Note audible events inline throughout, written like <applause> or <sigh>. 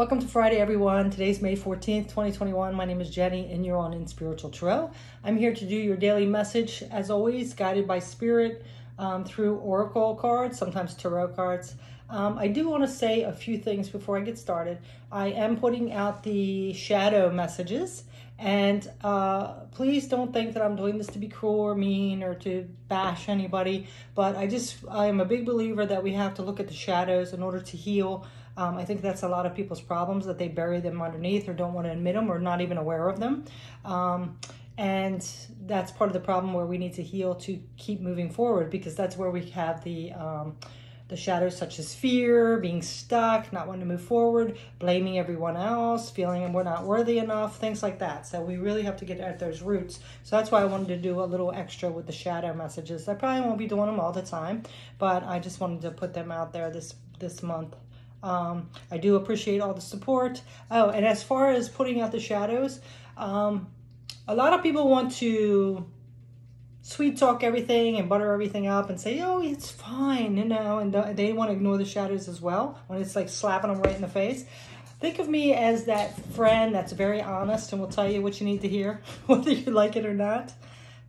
Welcome to Friday, everyone. Today's May 14th, 2021. My name is Jenny, and you're on inSPIRITual Tarot. I'm here to do your daily message, as always, guided by Spirit um, through Oracle cards, sometimes Tarot cards. Um, I do want to say a few things before I get started. I am putting out the shadow messages, and uh, please don't think that I'm doing this to be cruel or mean or to bash anybody. But I just, I am a big believer that we have to look at the shadows in order to heal. Um, I think that's a lot of people's problems that they bury them underneath or don't want to admit them or not even aware of them. Um, and that's part of the problem where we need to heal to keep moving forward because that's where we have the um, the shadows such as fear, being stuck, not wanting to move forward, blaming everyone else, feeling we're not worthy enough, things like that. So we really have to get at those roots. So that's why I wanted to do a little extra with the shadow messages. I probably won't be doing them all the time, but I just wanted to put them out there this this month. Um, I do appreciate all the support. Oh, and as far as putting out the shadows, um, a lot of people want to sweet talk everything and butter everything up and say, oh, it's fine, you know, and they want to ignore the shadows as well when it's like slapping them right in the face. Think of me as that friend that's very honest and will tell you what you need to hear, <laughs> whether you like it or not.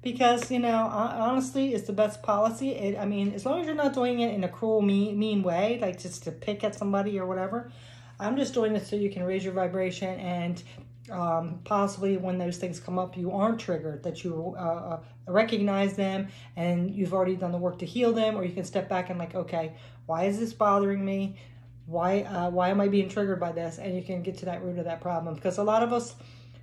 Because, you know, honestly, it's the best policy. It, I mean, as long as you're not doing it in a cruel, mean, mean way, like just to pick at somebody or whatever, I'm just doing it so you can raise your vibration and um, possibly when those things come up, you aren't triggered, that you uh, uh, recognize them and you've already done the work to heal them, or you can step back and like, okay, why is this bothering me? Why, uh, why am I being triggered by this? And you can get to that root of that problem. Because a lot of us,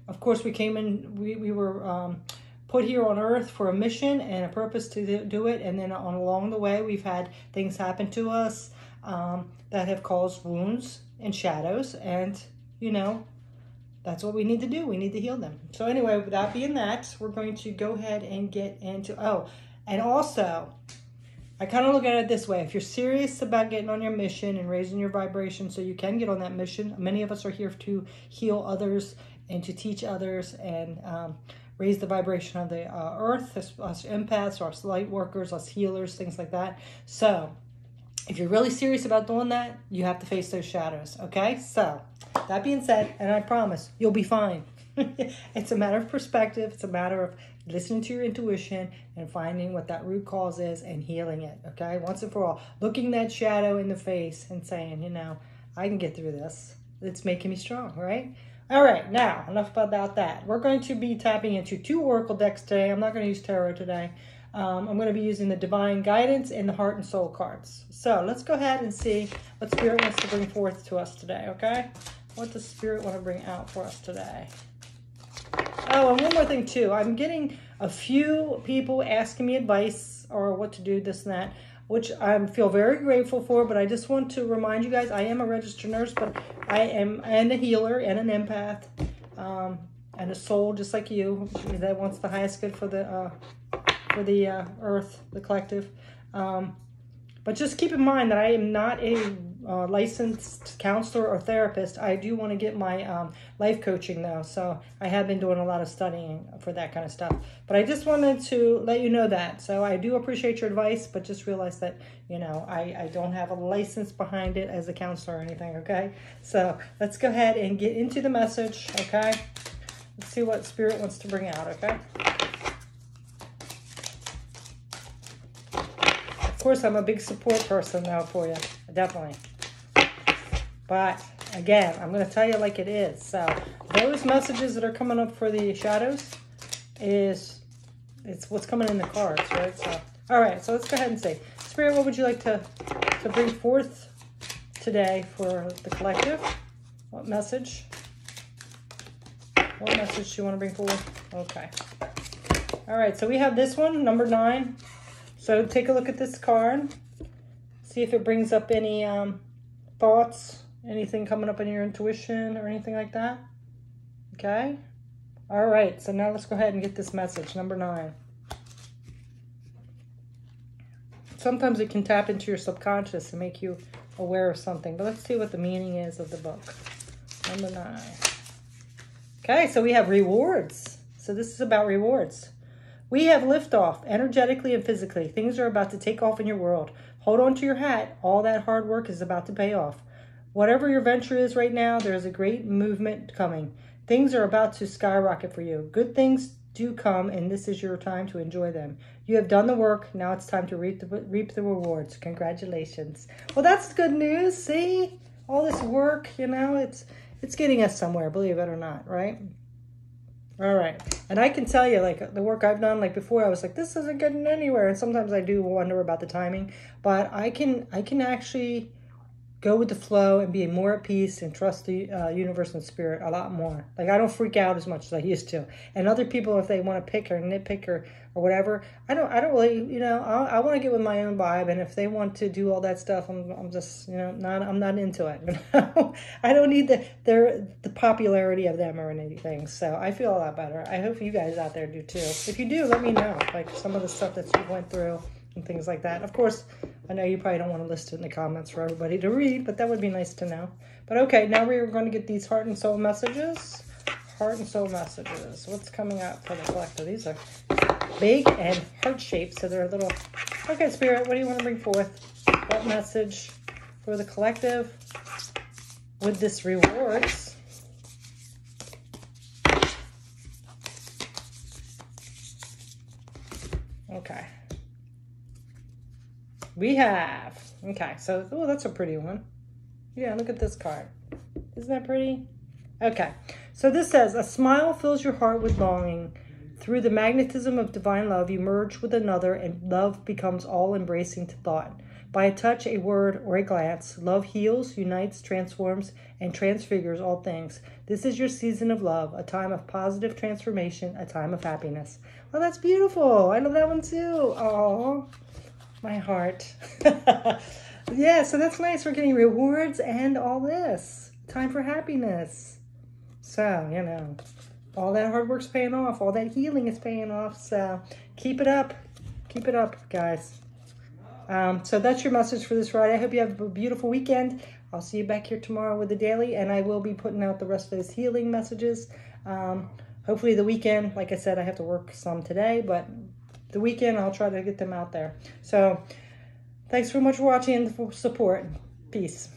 of course, we came in, we, we were um, put here on earth for a mission and a purpose to do it. And then on along the way, we've had things happen to us um, that have caused wounds and shadows. And, you know, that's what we need to do. We need to heal them. So anyway, without being that, we're going to go ahead and get into, oh, and also, I kind of look at it this way. If you're serious about getting on your mission and raising your vibration so you can get on that mission, many of us are here to heal others and to teach others and um, raise the vibration of the uh, earth, us, us empaths, us light workers, us healers, things like that. So if you're really serious about doing that, you have to face those shadows, okay? So that being said, and I promise, you'll be fine. <laughs> it's a matter of perspective. It's a matter of listening to your intuition and finding what that root cause is and healing it. Okay, once and for all, looking that shadow in the face and saying, you know, I can get through this. It's making me strong, right? All right, now enough about that. We're going to be tapping into two oracle decks today. I'm not going to use tarot today. Um, I'm going to be using the Divine Guidance and the Heart and Soul cards. So let's go ahead and see what Spirit wants to bring forth to us today, okay? What does Spirit want to bring out for us today? Oh, and one more thing too. I'm getting a few people asking me advice or what to do, this and that, which I feel very grateful for. But I just want to remind you guys, I am a registered nurse, but I am and a healer and an empath um, and a soul just like you that wants the highest good for the uh, for the uh, earth, the collective. Um, but just keep in mind that I am not a uh, licensed counselor or therapist. I do want to get my um, life coaching though, so I have been doing a lot of studying for that kind of stuff. But I just wanted to let you know that. So I do appreciate your advice, but just realize that, you know, I, I don't have a license behind it as a counselor or anything, okay? So let's go ahead and get into the message, okay? Let's see what Spirit wants to bring out, okay? Course, I'm a big support person now for you. Definitely. But again, I'm going to tell you like it is. So those messages that are coming up for the shadows is it's what's coming in the cards, right? So all right, so let's go ahead and see. Spirit, what would you like to to bring forth today for the collective? What message? What message do you want to bring forward? Okay. All right, so we have this one, number nine. So take a look at this card. See if it brings up any um, thoughts, anything coming up in your intuition or anything like that. Okay? All right, so now let's go ahead and get this message, number nine. Sometimes it can tap into your subconscious and make you aware of something. But let's see what the meaning is of the book. Number nine. Okay, so we have rewards. So this is about rewards. We have liftoff, energetically and physically. Things are about to take off in your world. Hold on to your hat. All that hard work is about to pay off. Whatever your venture is right now, there is a great movement coming. Things are about to skyrocket for you. Good things do come, and this is your time to enjoy them. You have done the work. Now it's time to reap the, reap the rewards. Congratulations. Well, that's good news. See, all this work, you know, it's it's getting us somewhere, believe it or not, right? All right. And I can tell you, like, the work I've done, like, before, I was like, this isn't getting anywhere. And sometimes I do wonder about the timing. But I can, I can actually go with the flow and be more at peace and trust the uh, universe and spirit a lot more. Like I don't freak out as much as I used to. And other people, if they want to pick or nitpick or, or whatever, I don't. I don't really. You know, I, I want to get with my own vibe. And if they want to do all that stuff, I'm, I'm just you know not. I'm not into it. <laughs> You know? I don't need the their the popularity of them or anything. So I feel a lot better. I hope you guys out there do too. If you do, let me know. Like some of the stuff that you went through and things like that. Of course, I know you probably don't want to list it in the comments for everybody to read, but that would be nice to know. But okay, now we're going to get these heart and soul messages. Heart and soul messages. What's coming out for the collector? These are big and heart-shaped, so they're a little... Okay, Spirit, what do you want to bring forth? What message for the collective with this rewards? Okay. We have, okay, so, oh, that's a pretty one. Yeah, look at this card. Isn't that pretty? Okay, so this says, a smile fills your heart with longing. Through the magnetism of divine love, you merge with another and love becomes all-embracing to thought. By a touch, a word, or a glance, love heals, unites, transforms, and transfigures all things. This is your season of love, a time of positive transformation, a time of happiness. Well, that's beautiful. I love that one too. Oh my heart. <laughs> yeah, so that's nice. We're getting rewards and all this. Time for happiness. So, you know, all that hard work's paying off. All that healing is paying off. So keep it up. Keep it up, guys. Um, so that's your message for this Friday. I hope you have a beautiful weekend. I'll see you back here tomorrow with the daily, and I will be putting out the rest of those healing messages. Um, hopefully the weekend, like I said, I have to work some today, but the weekend, I'll try to get them out there. So thanks so much for watching and for support. Peace.